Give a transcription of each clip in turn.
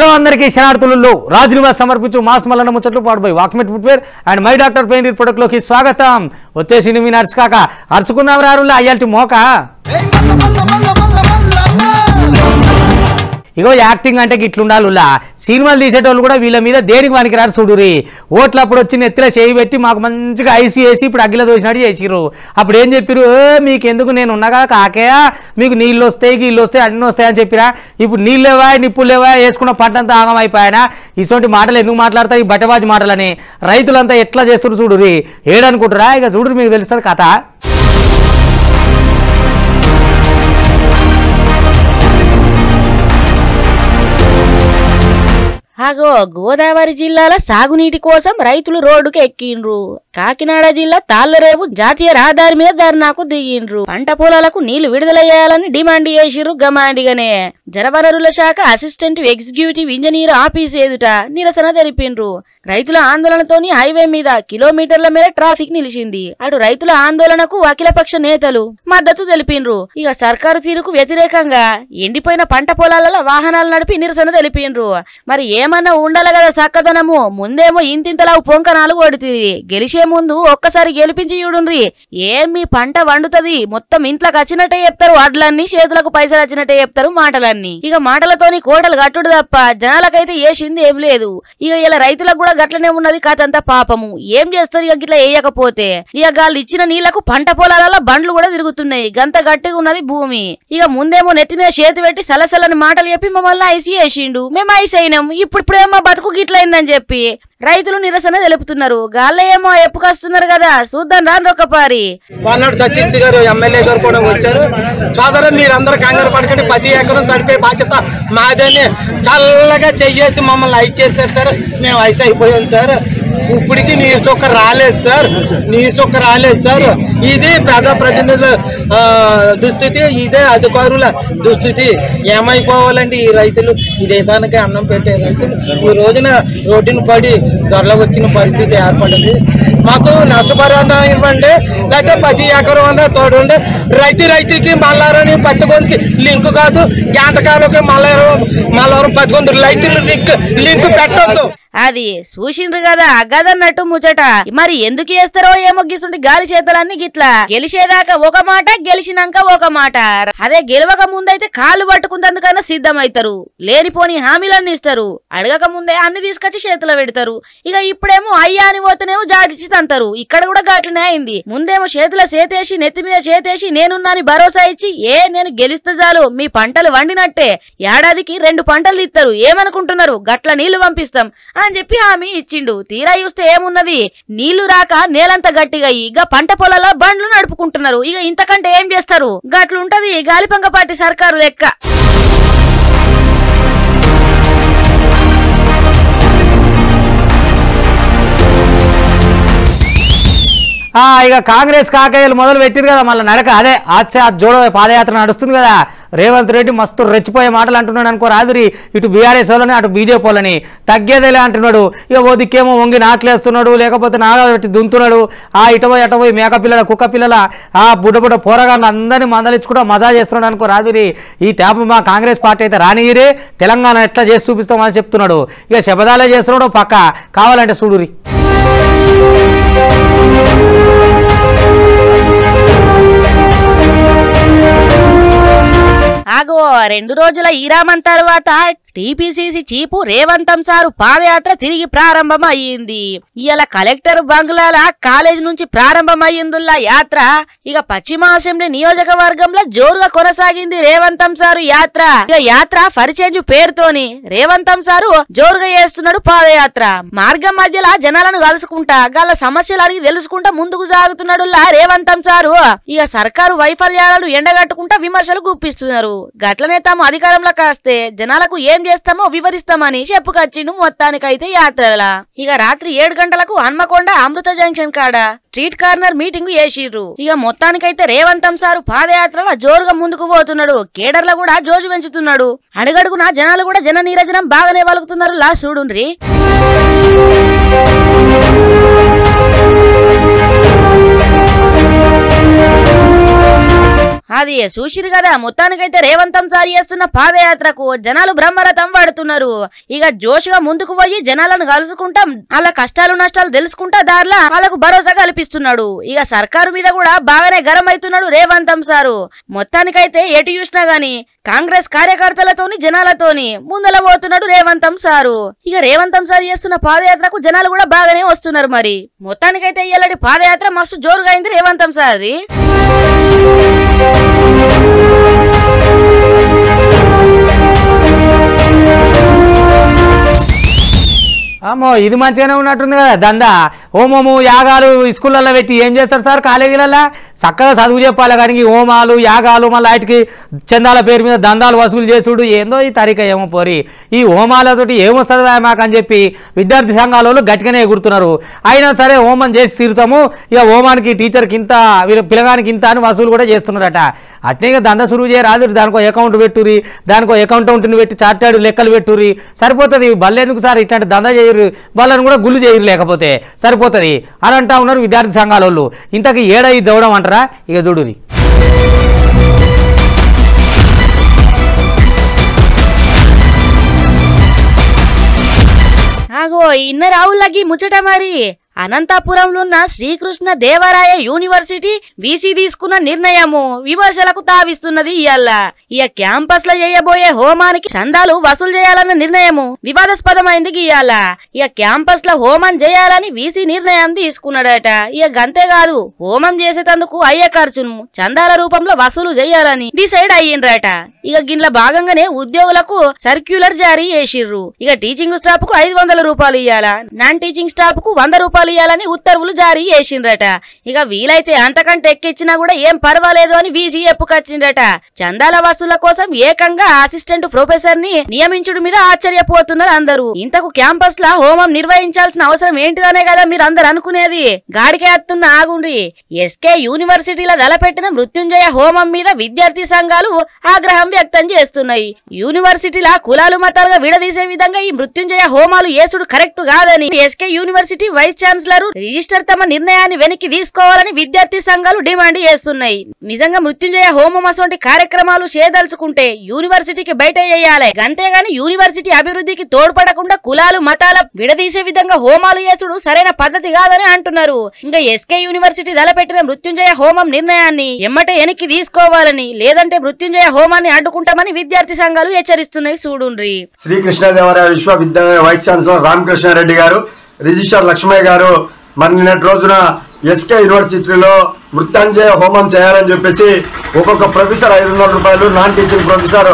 Hello అందరికీ శనార్థులలో రాజ్ నివాస్ సమర్పించు mass Mallanna ముచ్చట్లు powered by. Walkmate footwear and my doctor pain ప్రొడక్ట్లోకి స్వాగతం. వచ్చేసి మీ నర్స్ కాక. అరుచుకుందాం రారులా అయ్యాల్టి మోక? ఇగో యాక్టింగ్ అంటే గిట్లుండాలి సినిమాలు తీసేటోళ్ళు కూడా వీళ్ళ మీద దేనికి పనికిరారు చూడురి. ఓట్లప్పుడు వచ్చి నెత్తిలో చేయి పెట్టి మాకు మంచిగా ఐసీ వేసి ఇప్పుడు అగ్గిలో దోసినాడు చేసిరు అప్పుడు ఏం చెప్పిరు మీకు ఎందుకు నేను ఉన్నగా కాకేయా మీకు నీళ్ళు వస్తాయి గీళ్ళు వస్తాయి అన్నీ వస్తాయని చెప్పిరా. ఇప్పుడు నీళ్ళు లేవా నిప్పులు లేవా వేసుకున్న పంటంతా ఆగం అయిపోయానా ఇటువంటి మాటలు ఎందుకు మాట్లాడతాయి ఈ బట్టబాజీ మాటలని? రైతులంతా ఎట్లా చేస్తున్నారు చూడురి? ఏడనుకుంటారా? ఇక చూడురు మీకు తెలుస్తుంది కథ. అగో గోదావరి జిల్లాల సాగునీటి కోసం రైతులు రోడ్డుకు ఎక్కిండ్రు. కాకినాడ జిల్లా తాళ్ళరేవు జాతీయ రహదారి మీద ధర్నాకు దిగిండ్రు. పంట పొలాలకు నీళ్ళు విడుదలయ్యాలని డిమాండ్ చేసిర్రు గమాండిగానే. జలవనరుల శాఖ అసిస్టెంట్ ఎగ్జిక్యూటివ్ ఇంజనీర్ ఆఫీస్ ఎదుట నిరసన తెలిపిండ్రు. రైతుల ఆందోళనతోని హైవే మీద కిలోమీటర్ల మేర ట్రాఫిక్ నిలిచింది. అటు రైతుల ఆందోళనకు అఖిలపక్ష నేతలు మద్దతు తెలిపిండ్రు. ఇక సర్కారు తీరుకు వ్యతిరేకంగా ఎండిపోయిన పంట పొలాలలో వాహనాలు నడిపి నిరసన తెలిపిండ్రు. మరి ఏమన్నా ఉండాలి కదా చక్కదనము ముందేమో ఇంతింతలా పొంకనాలు కొడితే గెలిచే ముందు ఒక్కసారి గెలిపించి చూడుండ్రి. ఏం మీ పంట వండుతది? మొత్తం ఇంట్లోకి వచ్చినట్టే చెప్తారు. వడ్లన్నీ చేతులకు పైసలు వచ్చినట్టే చెప్తారు మాటలన్నీ. ఇక మాటలతోని కోటలు కట్టుడు తప్ప జనాలకైతే ఏసింది ఏం లేదు. ఇక ఇలా రైతులకు కూడా గట్లనే ఉన్నది కాదంతా పాపము. ఏం చేస్తారు ఇక గిట్లా వేయకపోతే? ఇక వాళ్ళు ఇచ్చిన నీళ్ళకు పంట పొలాలలో బండ్లు కూడా తిరుగుతున్నాయి. గంత గట్టిగా ఉన్నది భూమి. ఇక ముందేమో నెట్టిన చేతి పెట్టి సలసలని మాటలు చెప్పి మమ్మల్ని ఐసి వేసిండు మేము ఐస్ అయినాం. ఇప్పుడు ఇప్పుడేమో బతుకు గిట్లయిందని చెప్పి రైతులు నిరసన తెలుపుతున్నారు. గాళ్ళ ఏమో చెప్పుకొస్తున్నారు కదా. చూద్దాం రాను ఒక్కపారి వానాడు సతీష్ గారు ఎమ్మెల్యే గారు కూడా వచ్చారు. సోదరు మీరందరూ కంగారు పడకండి. పది ఎకరం తడిపే బాధ్యత మాదని చల్లగా చెయ్యేసి మమ్మల్ని ఐస్ చేశారు సార్ మేము ఐస్ అయిపోయాం సార్. ఇప్పటికి నీ చొక్క రాలేదు సార్. నీ చొక్క రాలేదు సార్. ఇది ప్రజా ప్రతినిధుల ఆ, దుస్థితి ఇదే అధికారుల దుస్థితి. ఏమైపోవాలండి ఈ రైతులు? ఈ దేశానికి అన్నం పెట్టే రైతులు. ఈ రోజున రోడ్డును పడి దొరల వచ్చిన పరిస్థితి ఏర్పడింది. మాకు నష్టపరిహారం ఇవ్వండి లేకపోతే ప్రతి ఎకరం అన్నా తోడండి. రైతు రైతుకి మల్లారని పత్తికొందికి లింక్ కాదు. గంటకాలకి మల్లారం మల్లారం పత్తికొంది రైతులు లింక్ లింక్ పెట్టొద్దు. అది చూసిండ్రు కదా అగ్గదన్నట్టు ముచ్చట. మరి ఎందుకు చేస్తారో ఏమో గిసుంటి గాలి చేతలన్నీ గిట్లా. గెలిచేదాకా ఒక మాట గెలిచినాక ఒక మాట. అదే గెలవక ముందైతే కాళ్ళు పట్టుకుందందుకన్నా సిద్ధమైతారు. లేనిపోని హామీలన్నీ ఇస్తారు. అడగక ముందే అన్ని తీసుకొచ్చి చేతిలో పెడతారు. ఇక ఇప్పుడేమో అయ్యా అని పోతేనేమో జాడిచ్చి తంతారు. ఇక్కడ కూడా గట్లనే అయింది. ముందేమో చేతిలో చేతేసి నెత్తి మీద చేతేసి నేనున్నాని భరోసా ఇచ్చి ఏ నేను గెలిస్తే చాలు మీ పంటలు వండినట్టే. ఏడాదికి రెండు పంటలు ఇస్తారు ఏమనుకుంటున్నారు? గట్ల నీళ్ళు పంపిస్తాం. అని చెప్పి హామీ ఇచ్చిండు. తీరా చూస్తే ఏమున్నది? నీళ్ళు రాక నేలంతా గట్టిగా ఇక పంట పొలాల బండ్లు నడుపుకుంటున్నారు. ఇక ఇంతకంటే ఏం చేస్తారు? గట్లుంటది గాలిపంగపాటి సర్కారు లెక్క. ఇక కాంగ్రెస్ కాకయ్యలు మొదలు పెట్టిరు కదా మళ్ళీ నడక. అదే ఆత్సే జోడో పాదయాత్ర నడుస్తుంది కదా. రేవంత్ రెడ్డి మస్తు రెచ్చిపోయే మాటలు అంటున్నాడు అనుకో రాదురి. ఇటు బీఆర్ఎస్ వాళ్ళని అటు బీజేపీ వాళ్ళని. తగ్గేదేలే అంటున్నాడు. ఇక ఓ దిక్కేమో వంగి నాట్లేస్తున్నాడు లేకపోతే నాగా పెట్టి దుంతున్నాడు. ఆ ఇటపోయి అటపోయి మేక పిల్లల కుక్క పిల్లల ఆ బుడ్డ బుడ్డ పోరగాళ్ళు అందరినీ మందలించుకుంటూ మజా చేస్తున్నాడు అనుకో రాదురి. ఈ ట్యాప్ మా కాంగ్రెస్ పార్టీ అయితే రానియరే తెలంగాణ ఎట్లా చేసి చూపిస్తామని చెప్తున్నాడు. ఇక శబదాలే చేస్తున్నాడు పక్క. కావాలంటే చూడురి. రెండు రోజుల ఈరామం తర్వాత టీపీసీసీ చీపు రేవంతం సారు పాదయాత్ర తిరిగి ప్రారంభమయ్యింది. ఇవాళ కలెక్టర్ బంగ్లాల కాలేజ్ నుంచి ప్రారంభమయ్యిందుల్లా యాత్ర. ఇక పశ్చిమ అసెంబ్లీ నియోజకవర్గంలో జోరుగా కొనసాగింది రేవంతం సారు యాత్ర. ఇక యాత్ర పరిచేంజ్ పేరుతోని రేవంతం సారు జోరుగా చేస్తున్నాడు పాదయాత్ర. మార్గం మధ్యలో జనాలను కలుసుకుంటా గల సమస్యలు అడిగి తెలుసుకుంటా ముందుకు సాగుతున్నాడు రేవంతం సారు. ఇక సర్కారు వైఫల్యాలను ఎండగట్టుకుంటా విమర్శలు గుప్పిస్తున్నారు. గట్లనే తాము అధికారంలో కాస్తే జనాలకు ఏం చేస్తామో వివరిస్తామని చెప్పుకొచ్చిండు మొత్తానికైతే యాత్రల. ఇక రాత్రి ఏడు గంటలకు హన్మకొండ అమృత జంక్షన్ కాడ స్ట్రీట్ కార్నర్ మీటింగ్ చేసిర్రు. ఇక మొత్తానికైతే రేవంతం సారు పాదయాత్రలో జోరుగా ముందుకు పోతున్నాడు. కేడర్ల కూడా జోజు పెంచుతున్నాడు. అడుగడుగున జనాలు కూడా జన నీరజనం బాగానే వలుకుతున్నారు. లా చూడుండ్రి. అది చూసిరు కదా మొత్తానికైతే రేవంతం సారి చేస్తున్న పాదయాత్రకు జనాలు బ్రహ్మరథం పడుతున్నారు. ఇక జోష్గా ముందుకు పోయి జనాలను కలుసుకుంటాం వాళ్ళ కష్టాలు నష్టాలు తెలుసుకుంటా దారిలా వాళ్ళకు భరోసా కల్పిస్తున్నాడు. ఇక సర్కారు మీద కూడా బాగానే గరం అవుతున్నాడు రేవంతం సారు. మొత్తానికైతే ఎటు చూసినా గాని కాంగ్రెస్ కార్యకర్తలతోని జనాలతోని ముందల పోతున్నాడు రేవంతం సారు. ఇక రేవంతం సారి చేస్తున్న పాదయాత్రకు జనాలు కూడా బాగానే వస్తున్నారు మరి. మొత్తానికైతే ఇలాంటి పాదయాత్ర మస్తు జోరుగా అయింది రేవంతం సార్ది. అమ్మో ఇది మంచిగానే ఉన్నట్టుంది కదా దందా. హోమము యాగాలు స్కూళ్ళల్లో పెట్టి ఏం చేస్తారు సార్? కాలేజీలలో చక్కగా చదువు చెప్పాలి కానీ హోమాలు యాగాలు మళ్ళీ వాటికి చందాల పేరు మీద దందాలు వసూలు చేసుడు. ఏందో ఈ తరిక ఏమో పోరి. ఈ హోమాలతోటి ఏమొస్తుందా మాకు అని చెప్పి విద్యార్థి సంఘాల వాళ్ళు గట్టిగానే ఎగురుతున్నారు. అయినా సరే హోమం చేసి తీరుతాము. ఇక హోమానికి టీచర్కి ఇంత వీళ్ళ పిల్లగానికి ఇంత అని వసూలు కూడా చేస్తున్నారట. అట్నే ఇక దంద సురువు చేయరాదు దానికో అకౌంట్ పెట్టురి దానికో అకౌంటెంట్ని పెట్టి చార్టాడు లెక్కలు పెట్టురి సరిపోతుంది. బల్లెందుకు సార్ ఇట్లాంటి దంద చేయరు? వాళ్ళని కూడా గుళ్ళు చేయరు లేకపోతే. సరిపో సరిపోతుంది అని అంటా ఉన్నారు విద్యార్థి సంఘాల వాళ్ళు ఇంతకు ఏడ ఈ అంటారా? ఇక చూడుని. ఆగో ఇన్న రావులకి ముచ్చట మరి. అనంతపురంలోన్న శ్రీకృష్ణ దేవరాయ యూనివర్సిటీ బీసీ తీసుకున్న నిర్ణయము. విమర్శలకు తావిస్తున్నది ఇయాల ఇక క్యాంపస్లో చేయబోయే హోమానికి చందాలు వసూలు చేయాలన్న నిర్ణయము వివాదాస్పదమైంది ఇయాల ఇక క్యాంపస్లో హోమం చేయాలని వీసీ నిర్ణయం తీసుకున్నాడట. ఇక గంతేకాదు హోమం చేసేటందుకు అయ్యే ఖర్చును చందాల రూపంలో వసూలు చేయాలని డిసైడ్ అయ్యిండ్రట. ఇక గిట్ల భాగంగానే ఉద్యోగులకు సర్క్యులర్ జారీ చేసిర్రు. ఇక టీచింగ్ స్టాఫ్కు ఐదు వందల రూపాయలు ఇయ్యాలా. నాన్ టీచింగ్ స్టాఫ్కు వంద రూపాయలు ఇయ్యాలని ఉత్తర్వులు జారీ చేసిండ్రట. ఇక వీలైతే అంతకంటే ఎక్కిచ్చినా కూడా ఏం పర్వాలేదు అని వీజీ ఎప్పుకొచ్చిండట చందాల వసూల కోసం ఏకంగా అసిస్టెంట్ ప్రొఫెసర్ని నియమించుడు మీద ఆశ్చర్యపోతున్నారు అందరూ. ఇంతకు క్యాంపస్ లా హోమం నిర్వహించాల్సిన అవసరం ఏంటిదనే కదా మీరు అందరు అనుకునేది. గాడికే అత్తున్న ఆగుండ్రి. ఎస్కే యూనివర్సిటీల దలపెట్టిన మృత్యుంజయ హోమం మీద విద్యార్థి సంఘాలు ఆగ్రహం వ్యక్తం చేస్తున్నాయి. యూనివర్సిటీల కులాలు మతాలుగా విడదీసే విధంగా ఈ మృత్యుంజయ హోమాలు ఏసుడు కరెక్ట్ కాదని SK university vice councillor register తమ నిర్ణయాన్ని వెనక్కి తీసుకోవాలని విద్యార్థి సంఘాలు డిమాండ్ చేస్తున్నాయి. నిజంగా మృత్యుంజయ హోమం అటువంటి కార్యక్రమాలు చేయదలుచుకుంటే యూనివర్సిటీకి బయట చేయాలి. అంతేగాని యూనివర్సిటీ అభివృద్ధికి తోడ్పడకుండా కులాలు మతాల విడదీసే విధంగా హోమాలు చేసుడు సరైన పద్ధతి కాదని అంటున్నారు. ఇంకా ఎస్కే యూనివర్సిటీ తలపెట్టిన మృత్యుంజయ హోమం నిర్ణయాన్ని ఎమ్మటే వెనక్కి తీసుకోవాలని లేదంటే మృత్యుంజయ హోమాన్ని అడ్డుకుంటామని విద్యార్థి సంఘాలు హెచ్చరిస్తున్నాయి. చూడుండ్రి. శ్రీకృష్ణదేవరాయ విశ్వవిద్యాలయ వైస్ ఛాన్సలర్ రామకృష్ణారెడ్డి గారు రిజిస్టర్ లక్ష్మయ్య గారు మరి నిన్నటి రోజున ఎస్కే యూనివర్సిటీలో మృత్యుంజయ హోమం చేయాలని చెప్పేసి ఒక్కొక్క ప్రొఫెసర్ ఐదు వందల రూపాయలు నాన్ టీచింగ్ ప్రొఫెసర్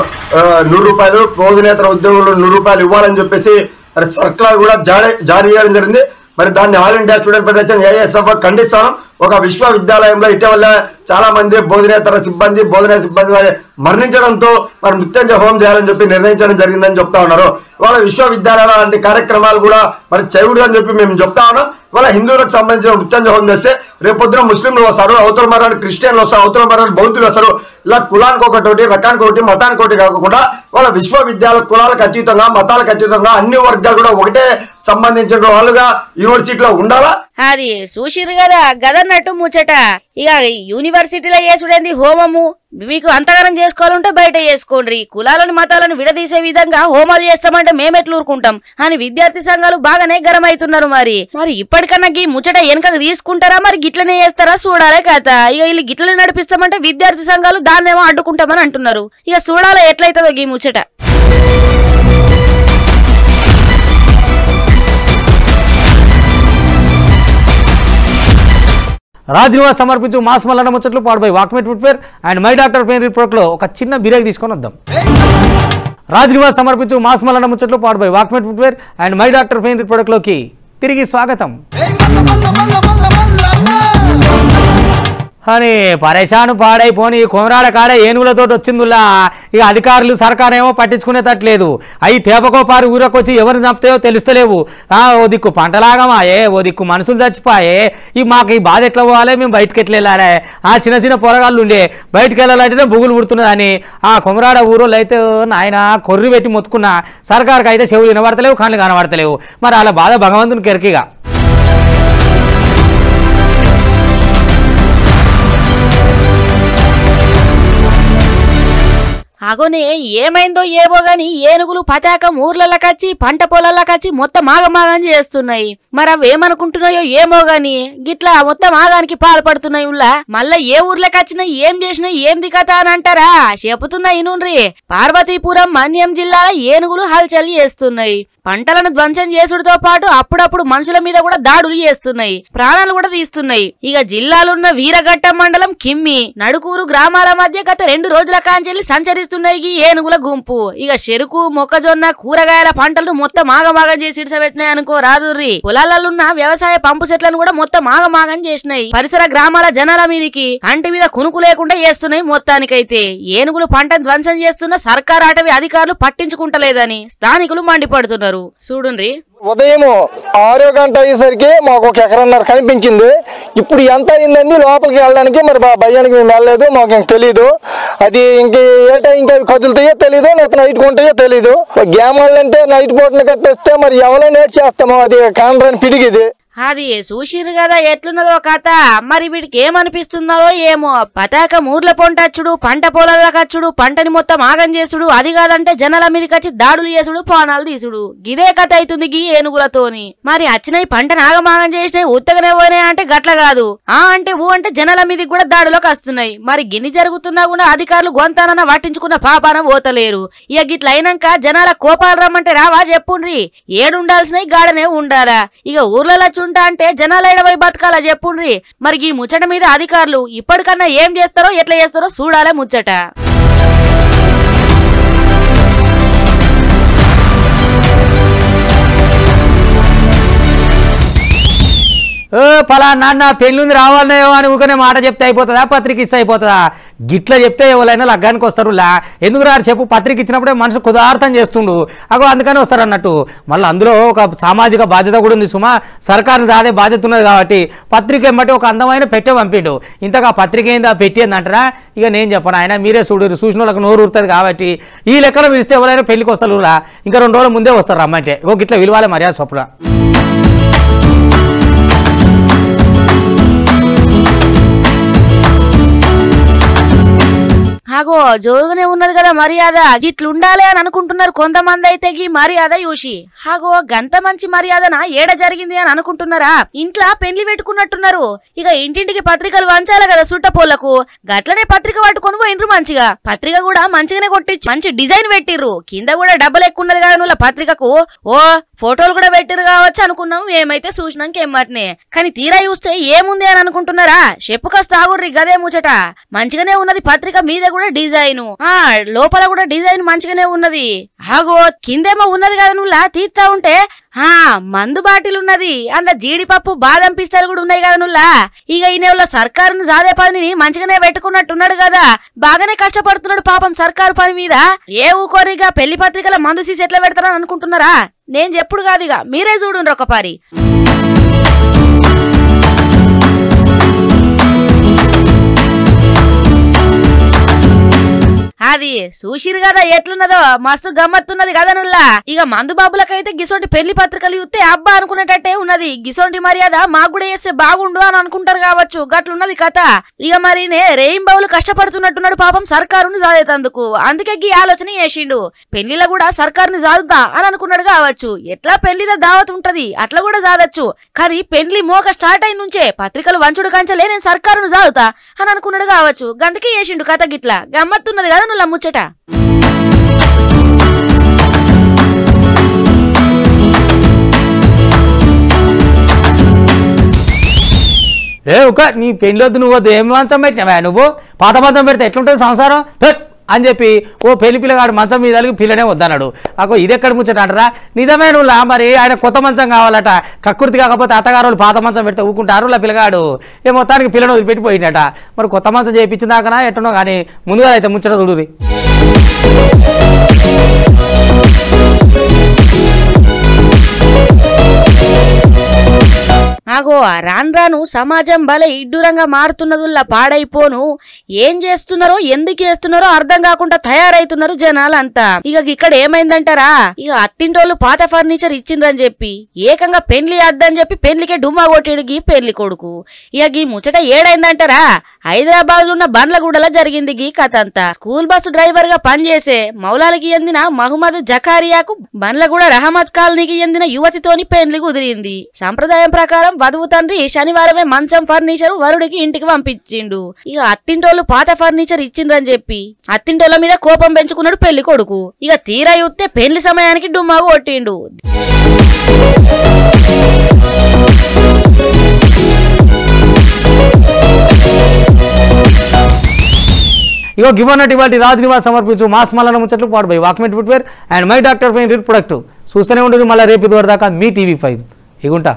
నూరు రూపాయలు బోధనేతర ఉద్యోగులు నూరు రూపాయలు ఇవ్వాలని చెప్పేసి మరి సర్కులర్ కూడా జారీ జారీ చేయడం జరిగింది. మరి దాన్ని all India student federation ASF ఖండిస్తాం. ఒక విశ్వవిద్యాలయంలో ఇటీవల చాలా మంది బోధనేతర సిబ్బంది భోజన సిబ్బంది మరణించడంతో మరి మృత్యంజ హోమం చేయాలని చెప్పి నిర్ణయించడం జరిగిందని చెప్తా ఉన్నారు. వాళ్ళ విశ్వవిద్యాలయాల లాంటి కార్యక్రమాలు కూడా మరి చేయకూడదు అని చెప్పి మేము చెప్తా ఉన్నాం. వాళ్ళ హిందువులకు సంబంధించిన మృత్యుంజయ హోమం చేస్తే రేపు పొద్దున ముస్లింలు వస్తారు అవతల మరాడు క్రిస్టియన్లు వస్తారు అవతల మరణాలు బౌద్ధులు వస్తారు. ఇలా కులానికి ఒకటి రకానికి ఒకటి మతానికి ఒకటి కాకుండా వాళ్ళ విశ్వవిద్యాలయ కులాలకు అతీతంగా మతాలకు అతీతంగా అన్ని వర్గాలు కూడా ఒకటే సంబంధించిన వాళ్ళుగా యూనివర్సిటీలో ఉండాలా? అది సుశీర్ గారు గదన్నట్టు ముచ్చట. ఇక యూనివర్సిటీలో చేసుడేంది హోమము? మీకు అంతగానం చేసుకోవాలంటే బయట చేసుకోండి కులాలను మతాలను విడదీసే విధంగా హోమాలు చేస్తామంటే మేమెట్లు ఊరుకుంటాం. అని విద్యార్థి సంఘాలు బాగానే గరమైతున్నారు మరి. మరి ఇప్పటికన్నా గీ ముచ్చట వెనకకు తీసుకుంటారా? మరి గిట్లనే చేస్తారా? చూడాలే కథ. ఇక వీళ్ళు గిట్లనే నడిపిస్తామంటే విద్యార్థి సంఘాలు దాన్నేమో అడ్డుకుంటామని అంటున్నారు. ఇక చూడాలి ఎట్లయితుందో గీ ముచ్చట. రాజ్నివాస్ సమర్పించు మాస్ మల్లన్న ముచ్చట్లు powered by Walkmate footwear and my doctor pain రిపోర్ట్లో ఒక చిన్న బిరేక్ తీసుకొని వద్దాం రాజ్నివాస్ సమర్పించు మాస్ మల్లన్న ముచ్చట్లు powered by Walkmate footwear and my doctor pain రిపోర్ట్లోకి తిరిగి స్వాగతం అని పరేషాను పాడైపోని కొమరాడ కాడ ఏనుగులతో వచ్చిందిలా ఇక అధికారులు సర్కారేమో పట్టించుకునేటట్లేదు. అవి తేపకోపారి ఊరకొచ్చి ఎవరిని చంపుతాయో తెలుస్తలేవు. ఆ, ఓ దిక్కు పంటలాగమాయే ఓ దిక్కు మనుషులు చచ్చిపోయే ఈ మాకు ఈ బాధ ఎట్లా పోవాలి? మేము బయటకు ఎట్లా వెళ్ళాలే ఆ చిన్న చిన్న పొరగాళ్ళు ఉండే బయటకు వెళ్ళాలంటేనే బుగులు పుడుతున్నదని. ఆ కొమరాడ ఊరోళ్ళు అయితే నాయన కొర్రి పెట్టి మొత్తుకున్న. సర్కార్కి అయితే చెవులు వినబడతలేవు కళ్ళు కనబడతలేవు. మరి అలా బాధ భగవంతుని కెరికిగా. అగోనే ఏమైందో ఏమో గాని ఏనుగులు పతాకం ఊర్లలోకచ్చి పంట పొలాలకచ్చి మొత్తం ఆగమాగం చేస్తున్నాయి. మరి అవేమనుకుంటున్నాయో ఏమో గాని గిట్లా మొత్తం ఆగానికి పాల్పడుతున్నాయి ఉల్లా. మళ్ళా ఏ ఊర్లోకి ఏం చేసినా ఏంది కథ అని అంటారా? చెబుతున్నా ఇనుండ్రి. పార్వతీపురం మన్యం జిల్లాలో ఏనుగులు హల్చల్ చేస్తున్నాయి. పంటలను ధ్వంసం చేసుడితో పాటు అప్పుడప్పుడు మనుషుల మీద కూడా దాడులు చేస్తున్నాయి. ప్రాణాలు కూడా తీస్తున్నాయి. ఇక జిల్లాలున్న వీరఘట్ట మండలం కిమ్మి నడుకూరు గ్రామాల మధ్య గత రెండు రోజుల కాంచెల్లి సంచరిస్తున్నాయి ఈ ఏనుగుల గుంపు. ఇక చెరుకు మొక్కజొన్న కూరగాయల పంటలను మొత్తం ఆగమాగం చేసి ఇడిసబెట్టినాయి అనుకో రాదుర్రి పొలాలలోన్న వ్యవసాయ పంపు సెట్లను కూడా మొత్తం ఆగమాగం చేసినాయి. పరిసర గ్రామాల జనాల మీదికి కంటి మీద కునుకు లేకుండా చేస్తున్నాయి మొత్తానికైతే. ఏనుగులు పంటను ధ్వంసం చేస్తున్న సర్కార్ అటవీ అధికారులు పట్టించుకుంటలేదని స్థానికులు మండిపడుతున్నారు. చూడుండ్రి. ఉదయం ఆరో గంట అయ్యేసరికి మాకు ఒక ఎకరన్నర కనిపించింది. ఇప్పుడు ఎంత అయిందండి? లోపలికి వెళ్ళడానికి మరి భయానికి మేము వెళ్ళలేదు మాకు ఇంక తెలీదు. అది ఇంక ఏ టైంకి అవి కదులుతాయో తెలీదు లేకపోతే నైట్ ఉంటాయో తెలీదు. గేమ్ వాళ్ళంటే నైట్ పూటన కట్టేస్తే మరి ఎవరో నేర్చేస్తాము అది కాండ్రాని పిడిగిది. అది చూసిరు కదా ఎట్లున్నదో కథ. మరి వీడికి ఏమనిపిస్తుందో ఏమో. పతాక ఊర్ల పొంటచ్చుడు పంట పొలాల కచ్చుడు పంటని మొత్తం ఆగం చేసుడు. అది కాదంటే జనాల మీదకి వచ్చి దాడులు చేసుడు పానాలు తీసుడు. గిదే కథ అవుతుంది గీ ఏనుగులతోని. మరి అచ్చినవి పంటను ఆగమాగం చేసినవి ఉత్తగనే పోయినాయి అంటే గట్ల కాదు. ఆ అంటే ఊ అంటే జనాల మీదకి కూడా దాడులోకి వస్తున్నాయి. మరి గిన్ని జరుగుతున్నా కూడా అధికారులు గొంతానన్న పట్టించుకున్న పాపాన పోతలేరు. ఇక గిట్ల అయినాక జనాల కోపాలు రమ్మంటే రావా చెప్పుండ్రి. ఏడుండాల్సినవి గాడనే ఉండాలా. ఇక ఊర్లలో ఉంటా అంటే జనాలైన పోయి బతకాలా చెప్పుండ్రి. మరి ఈ ముచ్చట మీద అధికారులు ఇప్పటికన్నా ఏం చేస్తారో ఎట్లా చేస్తారో చూడాలే ముచ్చట. ఫలానా పలానా నాన్న పెళ్ళుంది రావాలనేమో అని ఊకనే మాట చెప్తే అయిపోతుందా? పత్రిక ఇస్తే అయిపోతుందా? గిట్లా చెప్తే ఎవరైనా లగ్గానికి వస్తారు లా ఎందుకు రారు చెప్పు? పత్రిక ఇచ్చినప్పుడే మనసు కుదార్థం చేస్తుండు. అగో అందుకని వస్తారు అన్నట్టు మళ్ళీ అందులో ఒక సామాజిక బాధ్యత కూడా ఉంది సుమా. సర్కారు సాదే బాధ్యత ఉన్నది కాబట్టి పత్రిక ఏమంటే ఒక అందమైన పెట్టె పంపిండు. ఇంతగా పత్రిక ఏందా? ఆ పెట్టి అంటారా? ఇక నేను చెప్పను. ఆయన మీరే చూడరు సూచనలకు వాళ్ళకి నోరు ఊరుతుంది కాబట్టి ఈ లెక్కన పిలిస్తే ఎవరైనా పెళ్ళికి వస్తారు లా ఇంకా రెండు రోజుల ముందే వస్తారు రమ్మంటే. ఇగో గిట్ల విలువాలే మర్యాద స్వప్న. ఆగో జోరుగానే ఉన్నది కదా మర్యాద. గిట్లుండాలి అని అనుకుంటున్నారు కొంతమంది అయితే గీ మర్యాద చూసి ఆగో గంత మంచి మర్యాదన? ఏడ జరిగింది అని అనుకుంటున్నారా? ఇంట్లో పెళ్ళి పెట్టుకున్నట్టున్నారు. ఇక ఇంటింటికి పత్రికలు వంచాలి కదా సుట్టపోళ్ళకు గట్లనే పత్రిక పట్టుకొని పోయినరు మంచిగా. పత్రిక కూడా మంచిగానే కొట్టి మంచి డిజైన్ పెట్టిర్రు. కింద కూడా డబ్బులు ఎక్కువ ఉన్నది కదా నువ్వు పత్రికకు. ఓ ఫోటోలు కూడా పెట్టిరు కావచ్చు అనుకున్నాం. ఏమైతే చూసినాక ఏమాటనే కానీ తీరా చూస్తే ఏముంది అని అనుకుంటున్నారా? చెప్పుక సాగుర్రి గదే ముచ్చట. మంచిగానే ఉన్నది పత్రిక మీద కూడా డిజైన్. ఆ లోపల కూడా డిజైన్ మంచిగానే ఉన్నది. ఆగో కిందేమో ఉన్నది కదా నువ్వు తీస్తా ఉంటే? ఆ మందు బాటిల్ ఉన్నది అండ్ జీడిపప్పు బాదం పిస్తాలు కూడా ఉన్నాయి కదా నువ్వులా ఇక ఈ సర్కారును సాదే పనిని మంచిగానే పెట్టుకున్నట్టున్నాడు కదా. బాగానే కష్టపడుతున్నాడు పాపం సర్కారు పని మీద. ఏ ఊకోరిగా పెళ్ళి పత్రికల మందు సీసి ఎట్లా పెడతారని అనుకుంటున్నారా? నేను చెప్పుడు కాదు ఇక. మీరే చూడండి ఒక అది చూసిరు కదా ఎట్లున్నదో? మస్తు గమ్మత్తున్నది కదా నుల్లా ఇక మందు బాబులకైతే గిసోంటి పెళ్ళి పత్రికలు చూస్తే అబ్బా అనుకునేటట్టే ఉన్నది. గిసోంటి మర్యాద మాకు కూడా చేస్తే బాగుండు అని అనుకుంటారు కావచ్చు. గట్లున్నది కథ. ఇక మరి రేయింబావులు కష్టపడుతున్నట్టున్నాడు పాపం సర్కారుని సాధేతందుకు. అందుకే గీ ఆలోచన చేసిండు. పెళ్ళిలో కూడా సర్కారుని సాదుతా అని అనుకున్నాడు కావచ్చు. ఎట్లా పెళ్ళిద దావత్ ఉంటది? అట్లా కూడా సాదచ్చు కానీ పెళ్ళి మోక స్టార్ట్ అయిన నుంచే పత్రికలు వంచుడు కంచలే నేను సర్కారును సాదుతా అని అనుకున్నాడు కావచ్చు. గందుకే చేసిండు కథ గిట్లా. గమ్మత్తున్నది కదా నువ్వు ముచ్చట? ఏ ఒక నీ పెళ్ళొద్దు నువ్వు వద్దు ఏం మంచం పెట్టినావా నువ్వు? పాత మంచం పెడితే ఎట్లుంటుంది సంసారం? అని చెప్పి ఓ పెళ్ళి పిల్లగాడు మంచం మీద పిల్లనే వద్దన్నాడు. అగో ఇది ఎక్కడ ముచ్చట నిజమే నువ్వు మరి ఆయన కొత్త మంచం కావాలట. కక్కుర్తి కాకపోతే అత్తగారు పాత మంచం పెడితే ఊకుంటారు లా పిల్లగాడు. ఏ మొత్తానికి పిల్లను వదిలిపెట్టిపోయినట మరి కొత్త మంచం చేయించిందాకనా ఎట్టనో ఎట్టునో కానీ ముందుగా అయితే ముచ్చట చూడురి ఆగో రాను రాను సమాజం భలే ఇడ్డూరంగా మారుతున్నదుల్లా పాడైపోను. ఏం చేస్తున్నారో ఎందుకు చేస్తున్నారో అర్థం కాకుండా తయారైతున్నారు జనాలంతా. ఇక ఇక్కడ ఏమైందంటారా? ఇక అత్తింటోళ్ళు పాత ఫర్నిచర్ ఇచ్చిండ్రని చెప్పి ఏకంగా పెళ్ళి అద్దని చెప్పి పెళ్ళికే డుమ్మా కొట్టాడు గీ పెళ్ళి కొడుకు. ఇక గీ ముచ్చట ఏడైందంటారా? హైదరాబాద్లో ఉన్న బండ్లగూడలో జరిగింది గీ కథ అంతా స్కూల్ బస్సు డ్రైవర్గా పనిచేసే మౌలాలకి ఎందిన మహమ్మద్ జకారియాకు బండ్లగూడ రహమత్ కాలనీకి ఎందిన యువతితోని పెళ్ళి కుదిరింది. సంప్రదాయం ప్రకారం వధువు తండ్రి శనివారమే మంచం ఫర్నిచర్ వరుడికి ఇంటికి పంపించిండు. ఇక అత్తింటోళ్ళు పాత ఫర్నిచర్ ఇచ్చిండ్రని చెప్పి అత్తింటోళ్ళ మీద కోపం పెంచుకున్నాడు పెళ్ళి కొడుకు. ఇక తీరా యుత్తే పెళ్ళి సమయానికి డుమ్మా కొట్టిండు. ఇగో గివన్నట్ ఇవాటి రాజ్ నివాస్ సమర్పించు. మాస్ మల్లన ముచ్చట్లు powered by Walkmate footwear and my doctor pain product. చూస్తూనే ఉంటుంది మళ్ళీ రేపు ఇదివరదాకా మీ టీవీ ఫైవ్. ఇగుంటా.